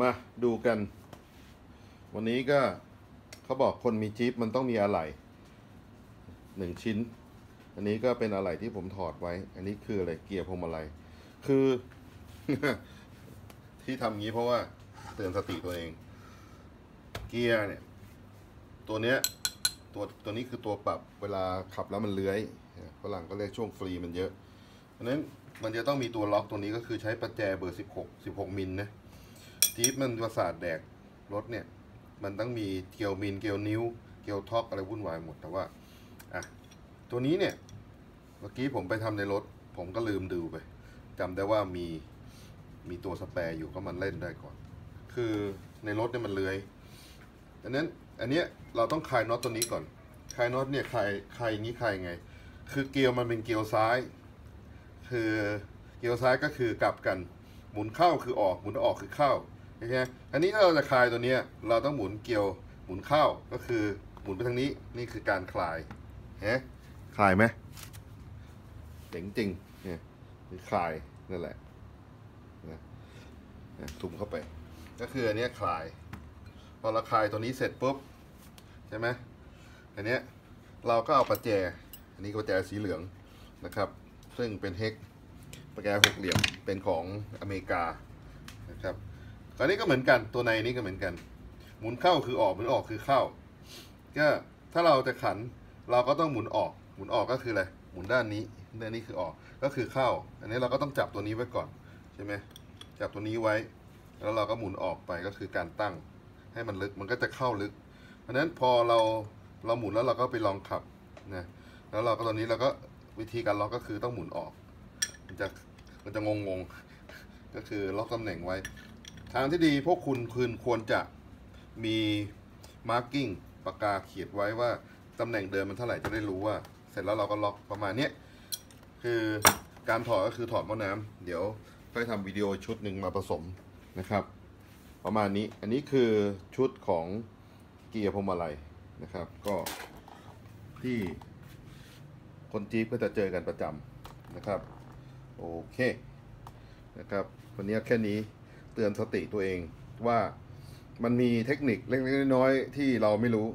มาดูกัน วันนี้ก็เขาบอกคนมีจี๊ปมันต้องมีอะไหล่หนึ่งชิ้น อันนี้ก็เป็นอะไหล่ที่ผมถอดไว้ อันนี้คืออะไรเกียร์พวงมาลัยคือ ที่ทำงี้เพราะว่าเตือนสติตัวเอง เกียร์เนี่ย ตัวเนี้ยตัวตัวนี้คือตัวปรับเวลาขับแล้วมันเลื้อยฝรั่งก็เรียกช่วงฟรีมันเยอะเพราะนั้นมันจะต้องมีตัวล็อกตัวนี้ก็คือใช้ประแจเบอร์ 16 16มิลนะ จี๊ปมันประสาทแดกรถเนี่ย มันต้องมีเกลียวมิลเกลียวนิ้ว เกลียวท็อกอะไรวุ่นวายหมดแต่ว่าอะตัวนี้เนี่ย เมื่อกี้ผมไปทำในรถ ผมก็ลืมดูไปจำได้ว่ามีมีตัว spare อยู่ก็มันเล่นได้ก่อน คือในรถเนี่ยมันเลื้อยดังนั้นอันเนี้ยเราต้องคลายน็อตตัวนี้ก่อนคลายน็อตเนี่ยคลายคลายอย่างนี้คลายยังไง คือเกลียวมันเป็นเกลียวซ้าย คือเกลียวซ้ายก็คือกลับกัน หมุนเข้าคือออก หมุนออกคือเข้า ใช่ไหมอันนี้ถ้าเราจะคลายตัวนี้เราต้องหมุนเกลียวหมุนเข้าก็คือหมุนไปทางนี้นี่คือการคลายเฮ้คลายไหมเจ๋งจริงเนี่ยคือคลายนั่นแหละนะทุ่มเข้าไป ก็คืออันนี้คลาย พอเราคลายตัวนี้เสร็จปุ๊บใช่ไหมอันนี้เราก็เอาประแจ อันนี้ก็ประแจสีเหลืองนะครับ ซึ่งเป็นเฮกประแจหกเหลี่ยมเป็นของอเมริกานะครับ ตอนนี้ก็เหมือนกันตัวในนี้ก็เหมือนกัน หมุนเข้าคือออกหมุนออกคือเข้า ก็ถ้าเราจะขันเราก็ต้องหมุนออก หมุนออกก็คืออะไรหมุนด้านนี้ด้านนี้คือออกก็คือเข้า อันนี้เราก็ต้องจับตัวนี้ไว้ก่อนใช่ไหมจับตัวนี้ไว้ แล้วเราก็หมุนออกไปก็คือการตั้ง ให้มันลึกมันก็จะเข้าลึก เพราะฉะนั้นพอเราเราหมุนแล้วเราก็ไปลองขับนะแล้วเราก็ตอนนี้เราก็วิธีการล็อกก็คือต้องหมุนออก มันจะมันจะงงงๆก็คือล็อกตำแหน่งไว้ ทางที่ดีพวกคุณคืนควรจะมี marking ปากกาเขียนไว้ว่าตำแหน่งเดิมมันเท่าไหร่จะได้รู้ว่า เสร็จแล้วเราก็ล็อกประมาณนี้คือการถอดก็คือถอดหม้อน้ำเดี๋ยวค่อยทำวิดีโอชุดหนึ่งมาผสมนะครับ ประมาณนี้อันนี้คือชุดของเกียร์พวงมาลัยนะครับ ก็ที่คนจี๊ปก็จะเจอกันประจำนะครับ โอเคนะครับ วันนี้แค่นี้ เตือนสติตัวเองว่ามันมีเทคนิคเล็กๆน้อยๆที่เราไม่รู้